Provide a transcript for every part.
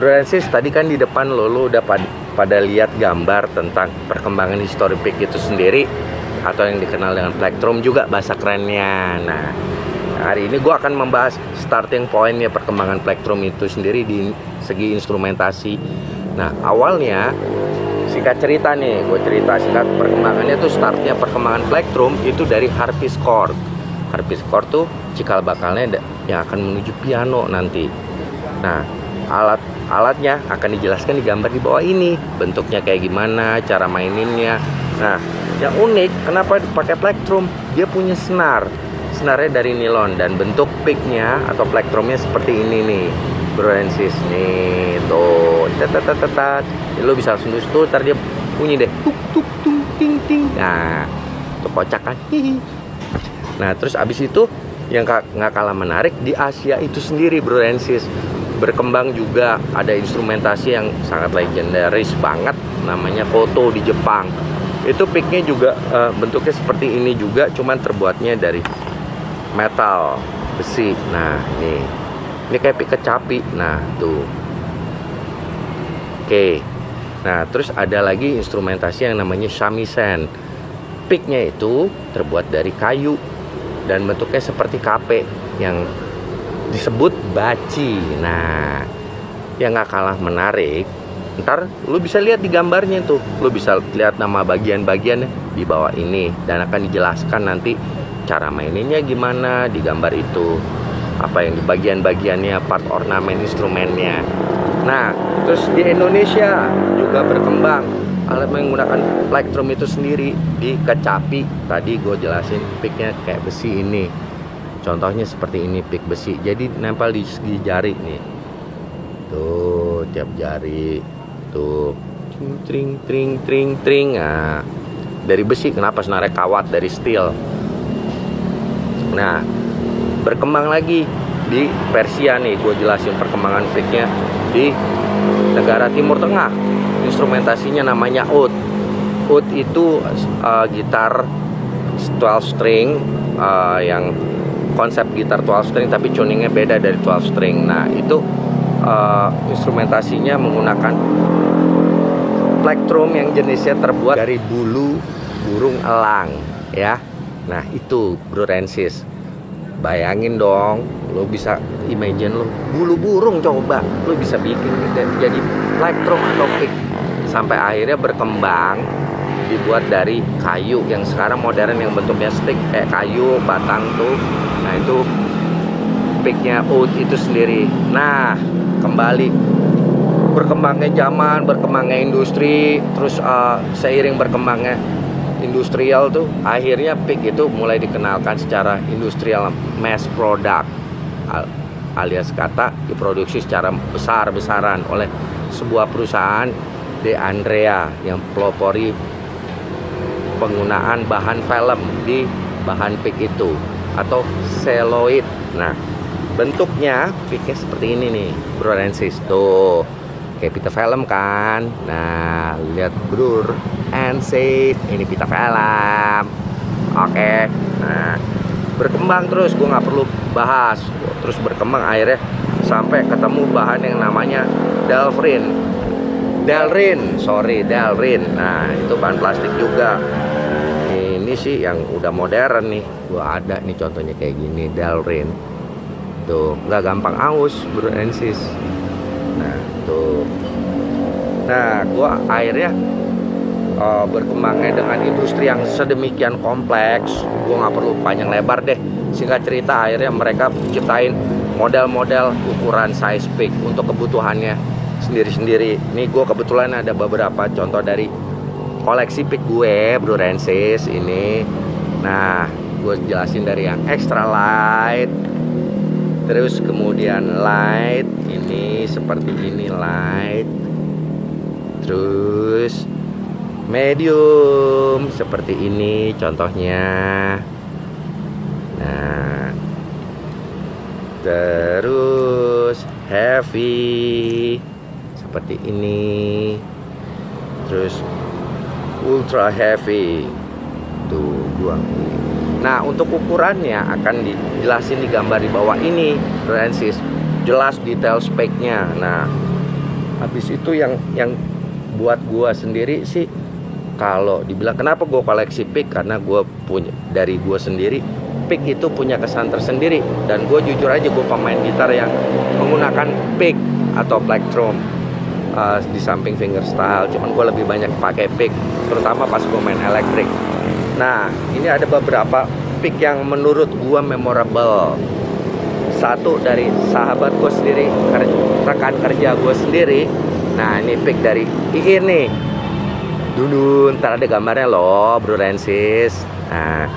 Francis tadi kan di depan lo lo udah pada, pada lihat gambar tentang perkembangan histori pick itu sendiri atau yang dikenal dengan plektrum juga bahasa kerennya. Nah, hari ini gue akan membahas starting point ya perkembangan plektrum itu sendiri di segi instrumentasi. Nah, awalnya singkat cerita nih, gue cerita singkat perkembangannya tuh startnya perkembangan plektrum itu dari harpsichord. Harpsichord tuh cikal bakalnya yang akan menuju piano nanti. Nah, alat alatnya akan dijelaskan di gambar di bawah ini. Bentuknya kayak gimana cara maininnya. Nah yang unik kenapa pakai plektrum? Dia punya senar. Senarnya dari nilon dan bentuk picknya atau plektrumnya seperti ini nih. Broensis nih tuh. Tetetetetet lo bisa langsung tuh ntar dia bunyi deh. Tuk tuk tung ting ting. Nah tuh kocak kan? Nah terus abis itu yang nggak kalah menarik di Asia itu sendiri Broensis berkembang juga. Ada instrumentasi yang sangat legendaris banget namanya koto di Jepang. Itu picknya juga uh, bentuknya seperti ini juga cuman terbuatnya dari metal besi. Nah ini. Ini kayak pick kecapi. Nah tuh. Oke. Nah terus ada lagi instrumentasi yang namanya shamisen. Picknya itu terbuat dari kayu dan bentuknya seperti kape yang disebut baci. Nah, yang nggak kalah menarik, ntar lu bisa lihat di gambarnya tuh, lu bisa lihat nama bagian-bagiannya di bawah ini. Dan akan dijelaskan nanti cara maininnya gimana di gambar itu. Apa yang di bagian-bagiannya part ornamen instrumennya. Nah terus di Indonesia juga berkembang. Alat menggunakan plektrum itu sendiri di kecapi. Tadi gue jelasin picknya kayak besi ini contohnya seperti ini pik besi. Jadi nempel di segi jari nih. Tuh tiap jari. Tuh. Tring tring tring tring nah dari besi kenapa senarnya kawat? Dari steel. Nah berkembang lagi di Persia nih. Gue jelasin perkembangan piknya di negara Timur Tengah. Instrumentasinya namanya oud. Oud itu uh, gitar 12 string uh, yang konsep gitar 12 string tapi tuningnya beda dari 12 string. Nah itu uh, instrumentasinya menggunakan plektrum yang jenisnya terbuat dari bulu burung elang ya. Nah itu bro Rensis. Bayangin dong lo bisa imagine lo bulu burung coba lo bisa bikin jadi plektrum atau pick sampai akhirnya berkembang dibuat dari kayu yang sekarang modern yang bentuknya stick kayak kayu batang tuh. Nah itu picknya oud itu sendiri. Nah kembali. Berkembangnya zaman berkembangnya industri terus uh, seiring berkembangnya industrial tuh akhirnya pick itu mulai dikenalkan secara industrial mass product alias kata diproduksi secara besar-besaran oleh sebuah perusahaan De Andrea yang pelopori penggunaan bahan film di bahan pick itu atau seloid. Nah, bentuknya picknya seperti ini nih, bro Rensis. Tuh, kayak pita film kan. Nah, lihat bro and ini pita film. Oke, nah berkembang terus. Gue nggak perlu bahas. Terus berkembang akhirnya sampai ketemu bahan yang namanya Delrin Delrin, sorry Delrin. Nah itu bahan plastik juga. Sih yang udah modern nih. Gua ada nih contohnya kayak gini Delrin. Tuh nggak gampang aus bro ensis. Nah tuh. Nah gua akhirnya uh, berkembangnya dengan industri yang sedemikian kompleks. Gua nggak perlu panjang lebar deh. Singkat cerita akhirnya mereka ciptain model-model ukuran size pick untuk kebutuhannya sendiri-sendiri. Ini gue kebetulan ada beberapa contoh dari koleksi pick gue, Bro Rensis ini. Nah, gue jelasin dari yang extra light, terus kemudian light, ini seperti ini light, terus medium seperti ini contohnya. Nah, terus heavy seperti ini terus ultra heavy tuh dua nah untuk ukurannya akan dijelasin di gambar di bawah ini Francis. Jelas detail speknya. Nah habis itu yang yang buat gua sendiri sih kalau dibilang kenapa gue koleksi pick? Karena gue punya dari gue sendiri pick itu punya kesan tersendiri. Dan gue jujur aja gue pemain gitar yang menggunakan pick atau plectrum uh, di samping fingerstyle cuman gue lebih banyak pakai pick terutama pas gue main elektrik. Nah ini ada beberapa pick yang menurut gue memorable. Satu dari sahabat gue sendiri rekan kerja gue sendiri. Nah ini pick dari Iin nih. Dulu ntar ada gambarnya loh Bro Rensis. Nah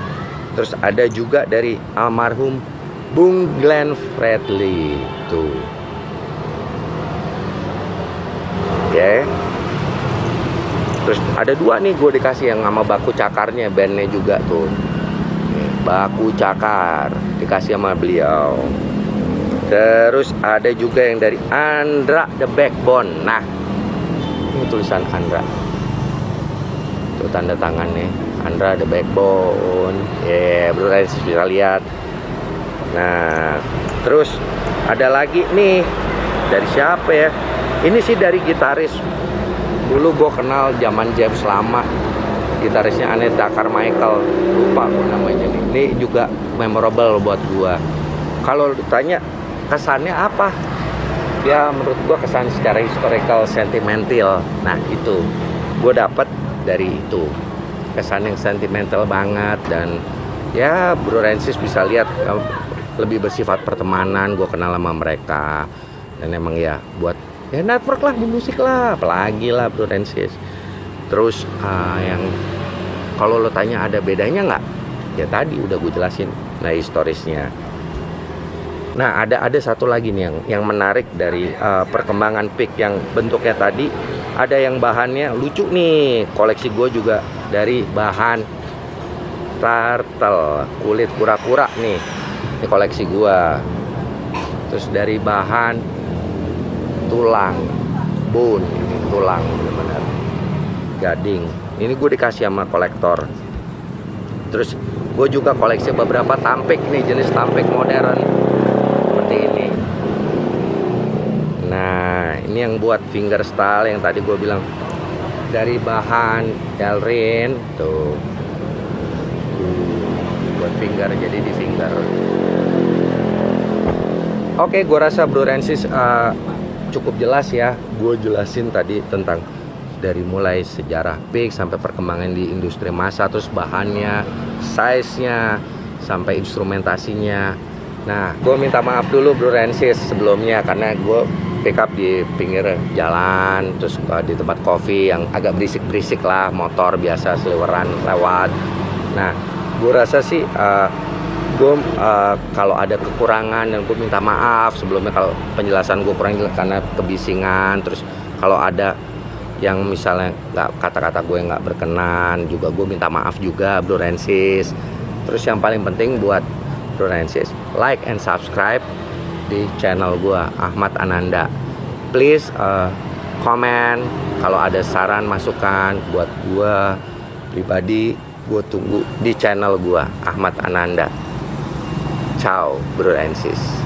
terus ada juga dari almarhum Bung Glenn Fredly. Tuh okay. terus ada dua nih gue dikasih yang sama baku cakarnya bandnya juga tuh. Baku cakar dikasih sama beliau. Terus ada juga yang dari Andra the Backbone. Nah ini tulisan Andra. Tuh tanda tangannya. Andra the Backbone. Ya yeah, bro bisa lihat. Nah terus ada lagi nih. Dari siapa ya ini sih dari gitaris. Dulu gue kenal zaman James lama. Gitarisnya Aneta Carmichael. Lupa gue namanya. Nih ini juga memorable buat gue kalau ditanya kesannya apa? Ya menurut gue kesan secara historical sentimental. Nah itu. Gue dapat dari itu. Kesan yang sentimental banget dan ya Bro Rensis bisa lihat eh, lebih bersifat pertemanan. Gue kenal sama mereka. Dan emang ya buat ya network lah di musik lah apalagi lah Bro Rensis terus uh, yang kalau lo tanya ada bedanya nggak ya tadi udah gue jelasin nah historisnya Nah, ada ada satu lagi nih yang yang menarik dari uh, perkembangan pick yang bentuknya tadi ada yang bahannya lucu nih. Koleksi gue juga dari bahan turtle, kulit kura-kura nih. Ini koleksi gue. Terus dari bahan tulang, bone, ini tulang benar-benar gading. Ini gue dikasih sama kolektor. Terus gue juga koleksi beberapa tampik nih jenis tampik modern. Ini. Yang buat finger style yang tadi gue bilang. Dari bahan Delrin tuh. Buat finger jadi di finger. Oke gue rasa Bro Rensis uh, cukup jelas ya. Gue jelasin tadi tentang dari mulai sejarah pick sampai perkembangan di industri masa terus bahannya size nya sampai instrumentasinya. Nah gue minta maaf dulu Bro Rensis sebelumnya karena gue pick up di pinggir jalan terus di tempat kopi yang agak berisik-berisik lah motor biasa seliweran lewat. Nah gue rasa sih uh, gue uh, kalau ada kekurangan dan gue minta maaf sebelumnya kalau penjelasan gue kurang karena kebisingan terus kalau ada yang misalnya nggak kata-kata gue nggak berkenan juga gue minta maaf juga Bro Rensis. Terus yang paling penting buat Bro Rensis like and subscribe di channel gue Ahmad Ananda. Please uh, komen kalau ada saran masukan buat gue pribadi gue tunggu di channel gue Ahmad Ananda ciao bro and sis